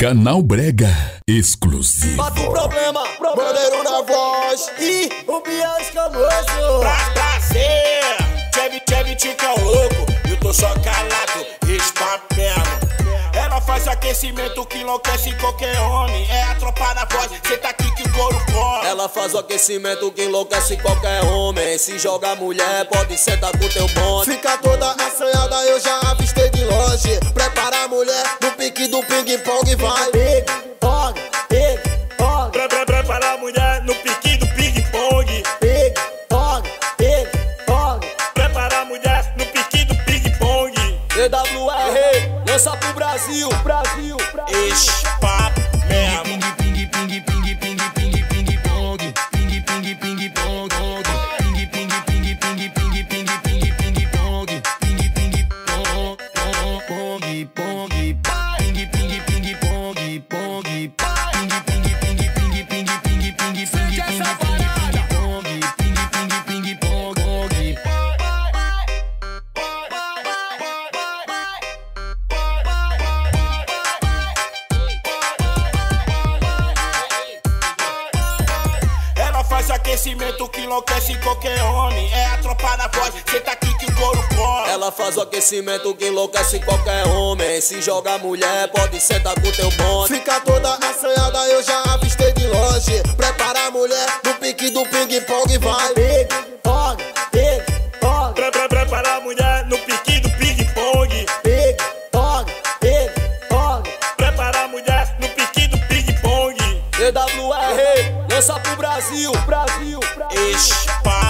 Canal Brega exclusivo. Bota o problema, bandeiro na voz e o Bian escamoso. Pra prazer, Chevy Chevy Tica é o louco. Eu tô só calado, espapendo. Ela faz aquecimento que enlouquece qualquer homem. É a tropa na voz, cê tá aqui que o couro come. Ela faz o aquecimento que enlouquece qualquer homem. Se joga mulher, pode sentar com teu bonde. Fica toda assanhada, eu já avistei longe. Prepara a mulher no pique do ping-pong, vai. Ping, pong, ping, pong, Pre -pre Prepara a mulher no pique do ping-pong. ping, pong, ping, pong. Prepara a mulher no pique do ping-pong. EWR, lança pro Brasil, Brasil, Brasil. Ping, ping, faz aquecimento que enlouquece qualquer homem. É a tropa na voz, cê tá aqui que o couro come. Ela faz o aquecimento que enlouquece qualquer homem. Se joga mulher, pode sentar com teu bonde. Fica toda assanhada, eu já avistei de longe. Prepara a mulher no pique do ping-pong, vai. Ping, pong, ping, pong, Pre -pre Prepara a mulher no pique do ping-pong. ping, pong, ping, pong. Prepara a mulher no pique do ping-pong. EWR, Dança pro Brasil, Brasil, Brasil.